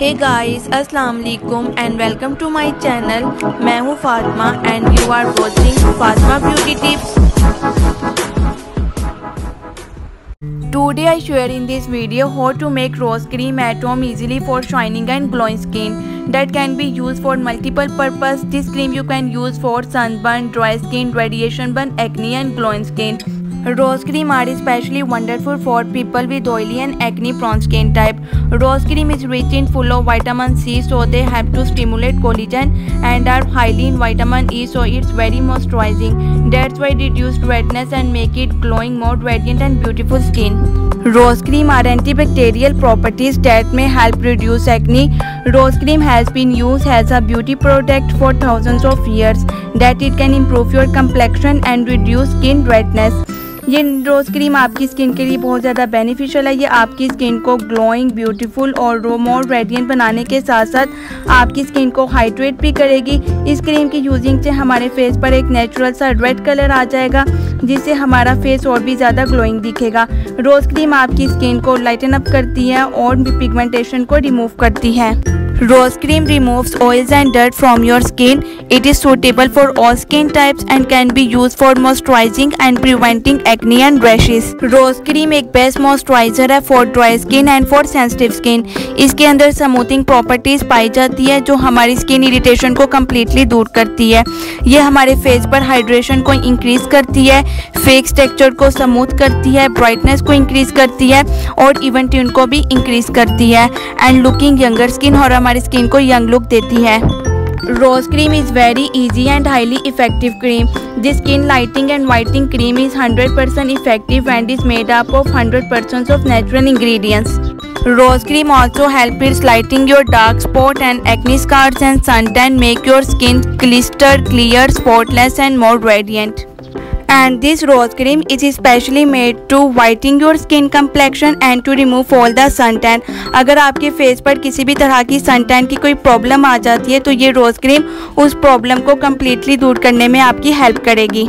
Hey guys अस्सलाम वालेकुम and welcome to my channel मैं हूं Fatima and you are watching Fatima beauty tips Today I share in this video how to make rose cream at home easily for shining and glowing skin that can be used for multiple purpose. This cream you can use for sunburn, dry skin, radiation burn, acne and glowing skin. Rose cream are especially wonderful for people with oily and acne prone skin type. Rose cream is rich in full of vitamin C so they help to stimulate collagen and are highly in vitamin E so it's very moisturizing. That's why reduce redness and make it glowing more radiant and beautiful skin. Rose cream are antibacterial properties that may help reduce acne. Rose cream has been used as a beauty product for thousands of years that it can improve your complexion and reduce skin redness. ये rose cream आपकी skin के लिए बहुत ज़्यादा beneficial है। ये आपकी skin को ग्लोइंग ब्यूटीफुल और मोर रेडियंट बनाने के साथ साथ आपकी स्किन को हाइड्रेट भी करेगी। इस क्रीम की यूजिंग से हमारे फेस पर एक नेचुरल सा रेड कलर आ जाएगा, जिससे हमारा फेस और भी ज़्यादा ग्लोइंग दिखेगा। रोज़ क्रीम आपकी स्किन को लाइटन अप करती है और पिगमेंटेशन को रिमूव करती है। Rose cream removes oils and dirt from your skin. It is suitable for all skin types and can be used for moisturizing and preventing acne and rashes. Rose cream एक best moisturiser है for dry skin and for sensitive skin इसके अंदर समूथिंग properties पाई जाती है जो हमारी skin irritation को completely दूर करती है ये हमारे फेस पर हाइड्रेशन को इंक्रीज करती है फेस टेक्सचर को स्मूथ करती है ब्राइटनेस को इंक्रीज करती है और इवन ट्यून को भी इंक्रीज करती है एंड लुकिंग यंगर स्किन और हमारी हमारी स्किन को यंग लुक देती है। Rose cream is very easy and highly effective cream this skin lightening and whitening cream is 100% percent effective and is made up of 100% percent of natural ingredients rose cream also help is lightening your dark spot and acne scars and sun tan make your skin clyster clear spotless and more radiant and this rose cream is specially made to whiten your skin complexion and to remove all the suntan अगर आपके face पर किसी भी तरह की suntan की कोई problem आ जाती है तो ये रोज़ क्रीम उस प्रॉब्लम को कम्प्लीटली दूर करने में आपकी हेल्प करेगी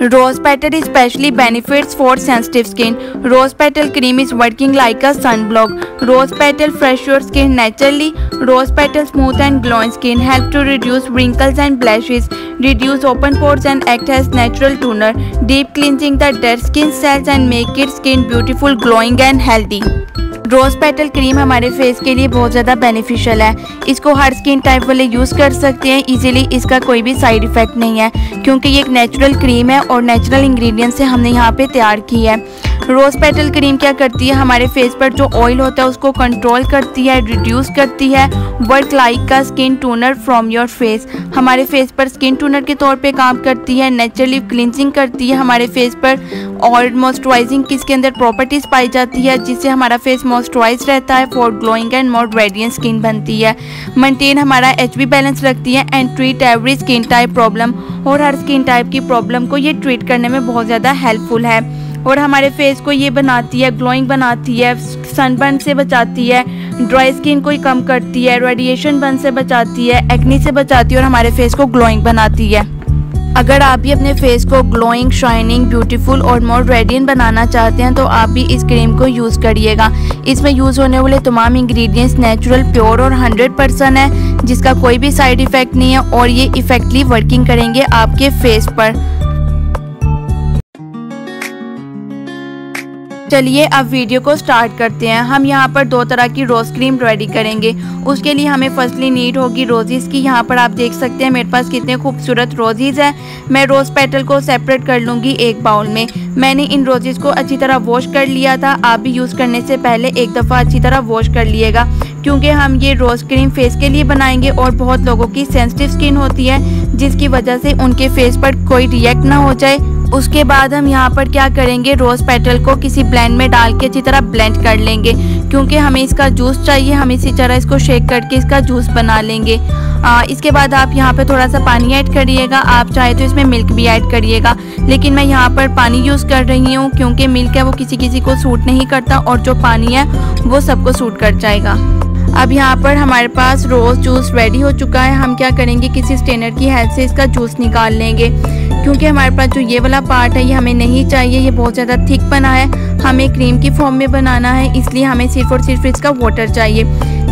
Rose petal especially benefits for sensitive skin. Rose petal cream is working like a sunblock. Rose petal fresh your skin naturally. Rose petal smooth and glowing skin help to reduce wrinkles and blemishes, reduce open pores and act as natural toner, deep cleansing the dead skin cells and make it skin beautiful, glowing and healthy. Rose petal cream हमारे face के लिए बहुत ज़्यादा beneficial है। इसको हर skin type वाले use कर सकते हैं। इजीली इसका कोई भी साइड इफ़ेक्ट नहीं है, क्योंकि ये एक नेचुरल क्रीम है और नेचुरल इंग्रेडिएंट से हमने यहाँ पे तैयार की है। रोज़ पेटल क्रीम क्या करती है? हमारे फेस पर जो ऑयल होता है, उसको कंट्रोल करती है रिड्यूस करती है वर्क लाइक का skin toner from your face हमारे फेस पर स्किन टोनर के तौर पे काम करती है नेचुरली क्लिनजिंग करती है हमारे फेस पर, और मॉइस्चराइजिंग किसके अंदर प्रॉपर्टीज़ पाई जाती है, जिससे हमारा फेस मॉइस्चराइज रहता है for glowing and more radiant skin बनती है। मेंटेन हमारा एचबी बैलेंस रखती है and treat every skin type problem और हर स्किन टाइप की प्रॉब्लम को ये ट्रीट करने में बहुत ज़्यादा हेल्पफुल है। और हमारे फेस को ये बनाती है ग्लोइंग बनाती है सनबर्न से बचाती है ड्राई स्किन को कम करती है रेडिएशन बर्न से बचाती है एक्नी से बचाती है और हमारे फेस को ग्लोइंग बनाती है। अगर आप भी अपने फेस को ग्लोइंग शाइनिंग ब्यूटीफुल और मोर रेडियन बनाना चाहते हैं तो आप भी इस क्रीम को यूज़ करिएगा। इसमें यूज़ होने वाले तमाम इंग्रेडिएंट्स नेचुरल प्योर और 100 परसेंट है, जिसका कोई भी साइड इफ़ेक्ट नहीं है और ये इफ़ेक्टली वर्किंग करेंगे आपके फेस पर। चलिए अब वीडियो को स्टार्ट करते हैं। हम यहाँ पर दो तरह की रोज़ क्रीम रेडी करेंगे। उसके लिए हमें फर्स्टली नीड होगी रोज़ीज़ की। यहाँ पर आप देख सकते हैं, मेरे पास कितने खूबसूरत रोज़ीज़ हैं। मैं रोज़ पेटल को सेपरेट कर लूँगी एक बाउल में। मैंने इन रोज़ेज़ को अच्छी तरह वॉश कर लिया था। आप भी यूज़ करने से पहले एक दफ़ा अच्छी तरह वॉश कर लिएगा। क्योंकि हम ये रोज़ क्रीम फेस के लिए बनाएँगे और बहुत लोगों की सेंसिटिव स्किन होती है, जिसकी वजह से उनके फेस पर कोई रिएक्ट ना हो जाए। उसके बाद हम यहाँ पर क्या करेंगे? रोज़ पेटल को किसी ब्लेंड में डाल के अच्छी तरह ब्लेंड कर लेंगे। क्योंकि हमें इसका जूस चाहिए हम इसी तरह इसको शेक करके इसका जूस बना लेंगे। आ, इसके बाद आप यहाँ पे थोड़ा सा पानी ऐड करिएगा। आप चाहे तो इसमें मिल्क भी ऐड करिएगा। लेकिन मैं यहाँ पर पानी यूज़ कर रही हूँ क्योंकि मिल्क है वो किसी किसी को सूट नहीं करता और जो पानी है वो सबको सूट कर जाएगा। अब यहाँ पर हमारे पास रोज़ जूस रेडी हो चुका है। हम क्या करेंगे? किसी स्टेनर की हेल्प से इसका जूस निकाल लेंगे। क्योंकि हमारे पास जो ये वाला पार्ट है, ये हमें नहीं चाहिए, ये बहुत ज़्यादा थिक बना है। हमें क्रीम की फॉर्म में बनाना है, इसलिए हमें सिर्फ़ और सिर्फ़ इसका वाटर चाहिए।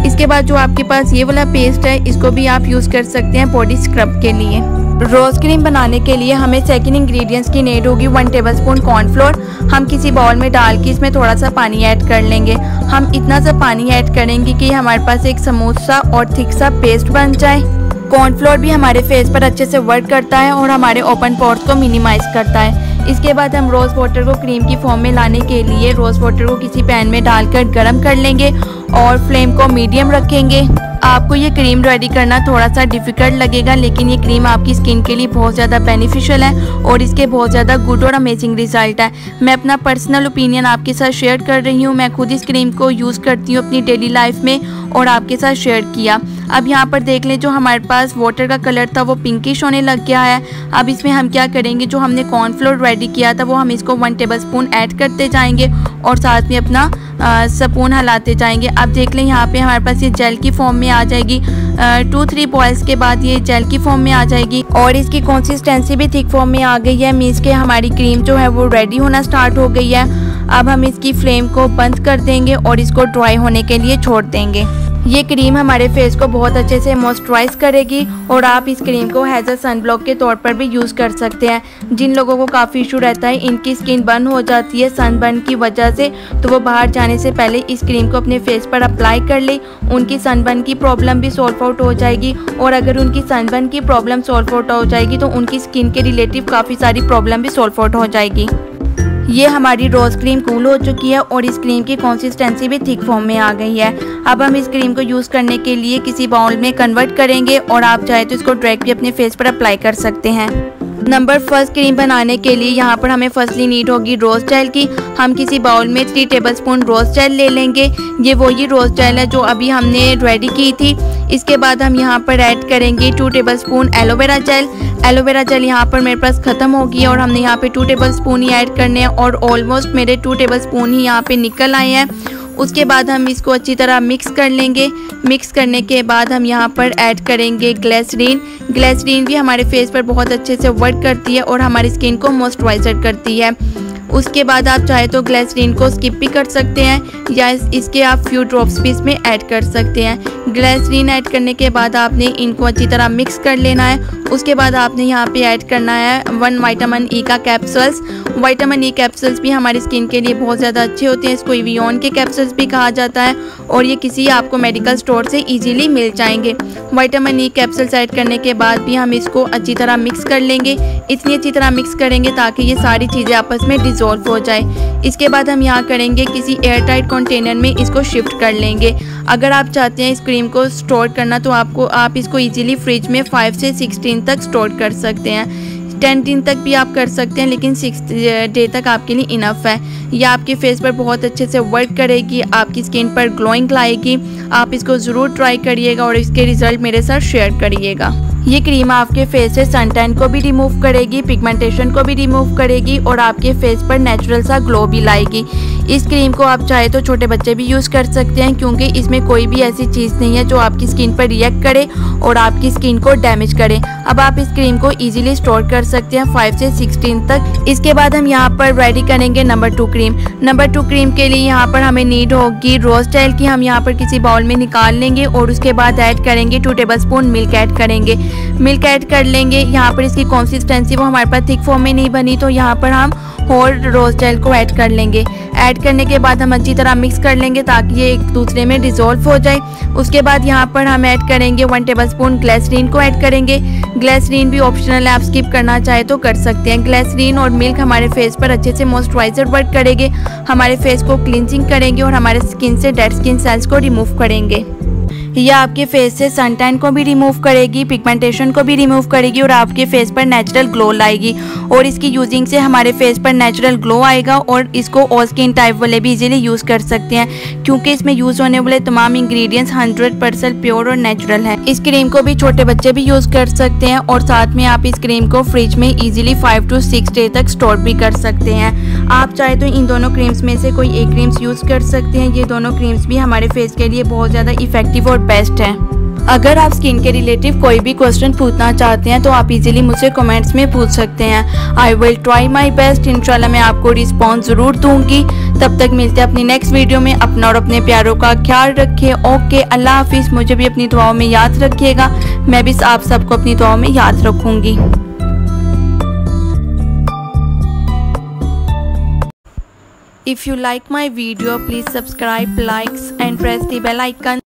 इसके बाद जो आपके पास ये वाला पेस्ट है, इसको भी आप यूज़ कर सकते हैं बॉडी स्क्रब के लिए। रोज़ क्रीम बनाने के लिए हमें सेकंड इंग्रेडिएंट्स की नीड होगी वन टेबलस्पून कॉर्नफ्लोर हम किसी बाउल में डाल के इसमें थोड़ा सा पानी ऐड कर लेंगे। हम इतना सा पानी ऐड करेंगे कि हमारे पास एक समोसा और थिक सा पेस्ट बन जाए। कॉर्नफ्लोर भी हमारे फेस पर अच्छे से वर्क करता है और हमारे ओपन पोर्स को मिनिमाइज करता है। इसके बाद हम रोज़ वाटर को क्रीम की फॉर्म में लाने के लिए रोज़ वाटर को किसी पैन में डालकर गर्म कर लेंगे और फ्लेम को मीडियम रखेंगे। आपको ये क्रीम रेडी करना थोड़ा सा डिफ़िकल्ट लगेगा, लेकिन ये क्रीम आपकी स्किन के लिए बहुत ज़्यादा बेनिफिशियल है और इसके बहुत ज़्यादा गुड और अमेजिंग रिज़ल्ट है। मैं अपना पर्सनल ओपिनियन आपके साथ शेयर कर रही हूँ। मैं खुद इस क्रीम को यूज़ करती हूँ अपनी डेली लाइफ में और आपके साथ शेयर किया। अब यहाँ पर देख लें जो हमारे पास वाटर का कलर था, वो पिंकिश होने लग गया है। अब इसमें हम क्या करेंगे? जो हमने कॉर्नफ्लोर रेडी किया था, वो हम इसको वन टेबल स्पून ऐड करते जाएँगे और साथ में अपना स्पून हिलाते जाएँगे। अब देख लें यहाँ पे हमारे पास ये जेल की फॉर्म में आ जाएगी। टू थ्री बॉयल्स के बाद ये जेल की फॉर्म में आ जाएगी। और इसकी कंसिस्टेंसी भी थिक फॉर्म में आ गई है मीन्स के हमारी क्रीम जो है वो रेडी होना स्टार्ट हो गई है। अब हम इसकी फ्लेम को बंद कर देंगे और इसको ड्राई होने के लिए छोड़ देंगे। ये क्रीम हमारे फेस को बहुत अच्छे से मॉइस्चराइज करेगी और आप इस क्रीम को हैज़ अ सन ब्लॉक के तौर पर भी यूज़ कर सकते हैं। जिन लोगों को काफ़ी इशू रहता है, इनकी स्किन बर्न हो जाती है सन बर्न की वजह से तो वो बाहर जाने से पहले इस क्रीम को अपने फेस पर अप्लाई कर ले। उनकी सन बर्न की प्रॉब्लम भी सॉल्व आउट हो जाएगी और अगर उनकी सन बर्न की प्रॉब्लम सॉल्व आउट हो जाएगी तो उनकी स्किन के रिलेटिव काफ़ी सारी प्रॉब्लम भी सॉल्व आउट हो जाएगी। ये हमारी रोज़ क्रीम कूल हो चुकी है और इस क्रीम की कंसिस्टेंसी भी थिक फॉर्म में आ गई है। अब हम इस क्रीम को यूज़ करने के लिए किसी बाउल में कन्वर्ट करेंगे और आप चाहे तो इसको डायरेक्ट भी अपने फेस पर अप्लाई कर सकते हैं। नंबर फ़र्स्ट क्रीम बनाने के लिए यहाँ पर हमें फर्स्टली नीड होगी रोज़ जेल की। हम किसी बाउल में थ्री टेबलस्पून रोज़ जेल ले लेंगे। ये वही रोज़ जेल है जो अभी हमने रेडी की थी। इसके बाद हम यहाँ पर ऐड करेंगे two tablespoon aloe vera gel aloe vera gel यहाँ पर मेरे पास ख़त्म होगी और हमने यहाँ पे टू टेबल स्पून ही ऐड करने हैं और ऑलमोस्ट मेरे टू टेबल स्पून ही यहाँ पे निकल आए हैं। उसके बाद हम इसको अच्छी तरह मिक्स कर लेंगे। मिक्स करने के बाद हम यहाँ पर ऐड करेंगे ग्लेसरीन ग्लेसरीन भी हमारे फेस पर बहुत अच्छे से वर्क करती है और हमारी स्किन को मॉइस्चराइजर करती है। उसके बाद आप चाहे तो ग्लेसरीन को स्किप भी कर सकते हैं, या इसके आप फ्यू ड्रॉप्स भी इसमें ऐड कर सकते हैं। ग्लेसरीन ऐड करने के बाद आपने इनको अच्छी तरह मिक्स कर लेना है। उसके बाद आपने यहाँ पे ऐड करना है वन वाइटामिन ई का कैप्सूल्स वाइटामिन ई कैप्सूल्स भी हमारी स्किन के लिए बहुत ज़्यादा अच्छे होते हैं। इसको इवियन के कैप्सूल्स भी कहा जाता है, और ये किसी आपको मेडिकल स्टोर से इजीली मिल जाएँगे। वाइटामिन ई कैप्सूल्स ऐड करने के बाद भी हम इसको अच्छी तरह मिक्स कर लेंगे। इतनी अच्छी तरह मिक्स करेंगे ताकि ये सारी चीज़ें आपस में डिज़ोल्व हो जाए। इसके बाद हम यहाँ करेंगे किसी एयर टाइट कंटेनर में इसको शिफ्ट कर लेंगे। अगर आप चाहते हैं इस क्रीम को स्टोर करना तो आपको, आप इसको ईजिली फ्रिज में फाइव से सिक्सटीन तक स्टोर कर सकते हैं। टेन दिन तक भी आप कर सकते हैं, लेकिन सिक्स डे तक आपके लिए इनफ है। यह आपके फेस पर बहुत अच्छे से वर्क करेगी, आपकी स्किन पर ग्लोइंग लाएगी। आप इसको ज़रूर ट्राई करिएगा और इसके रिज़ल्ट मेरे साथ शेयर करिएगा। ये क्रीम आपके फेस से सन सनटैन को भी रिमूव करेगी पिगमेंटेशन को भी रिमूव करेगी और आपके फेस पर नेचुरल सा ग्लो भी लाएगी। इस क्रीम को आप चाहे तो छोटे बच्चे भी यूज़ कर सकते हैं, क्योंकि इसमें कोई भी ऐसी चीज़ नहीं है जो आपकी स्किन पर रिएक्ट करे और आपकी स्किन को डैमेज करे। अब आप इस क्रीम को इजीली स्टोर कर सकते हैं फाइव से सिक्सटीन तक। इसके बाद हम यहाँ पर रेडी करेंगे number two cream number two cream के लिए यहाँ पर हमें नीड होगी रोज स्टाइल की। हम यहाँ पर किसी बाउल में निकाल लेंगे और उसके बाद ऐड करेंगे two table spoon milk add करेंगे। मिल्क ऐड कर लेंगे। यहाँ पर इसकी कंसिस्टेंसी वो हमारे पास थिक फॉर्म में नहीं बनी तो यहाँ पर हम होल रोज जेल को ऐड कर लेंगे। ऐड करने के बाद हम अच्छी तरह मिक्स कर लेंगे ताकि ये एक दूसरे में डिज़ोल्व हो जाए। उसके बाद यहाँ पर हम ऐड करेंगे वन टेबल स्पून ग्लेसरीन को ऐड करेंगे। ग्लेसरीन भी ऑप्शनल है, आप स्किप करना चाहे तो कर सकते हैं। ग्लेसरीन और मिल्क हमारे फेस पर अच्छे से मॉइस्चराइजर वर्क करेंगे। हमारे फेस को क्लिनजिंग करेंगे और हमारे स्किन से डेड स्किन सेल्स को रिमूव करेंगे। यह आपके फेस से सनटैन को भी रिमूव करेगी पिगमेंटेशन को भी रिमूव करेगी और आपके फेस पर नेचुरल ग्लो लाएगी। और इसकी यूजिंग से हमारे फेस पर नेचुरल ग्लो आएगा और इसको ऑल स्किन टाइप वाले भी इजीली यूज़ कर सकते हैं, क्योंकि इसमें यूज़ होने वाले तमाम इंग्रेडिएंट्स 100 परसेंट प्योर और नेचुरल है। इस क्रीम को भी छोटे बच्चे भी यूज़ कर सकते हैं और साथ में आप इस क्रीम को फ्रिज में easily five to six day तक स्टोर भी कर सकते हैं। आप चाहे तो इन दोनों क्रीम्स में से कोई एक क्रीम्स यूज़ कर सकते हैं। ये दोनों क्रीम्स भी हमारे फेस के लिए बहुत ज़्यादा इफ़ेक्टिव और बेस्ट है। अगर आप स्किन के रिलेटिव कोई भी क्वेश्चन पूछना चाहते हैं तो आप इजीली मुझसे कमेंट्स में पूछ सकते हैं। I will try my best इंशाल्लाह मैं आपको रिस्पॉन्स ज़रूर दूँगी। तब तक मिलते हैं अपनी नेक्स्ट वीडियो में। अपना और अपने प्यारों का ख्याल रखिए ओके अल्लाह हाफिज़। मुझे भी अपनी दुआओं में याद रखिएगा। मैं भी आप सबको अपनी दुआओं में याद रखूँगी। If you like my video, please subscribe, likes and press the bell icon.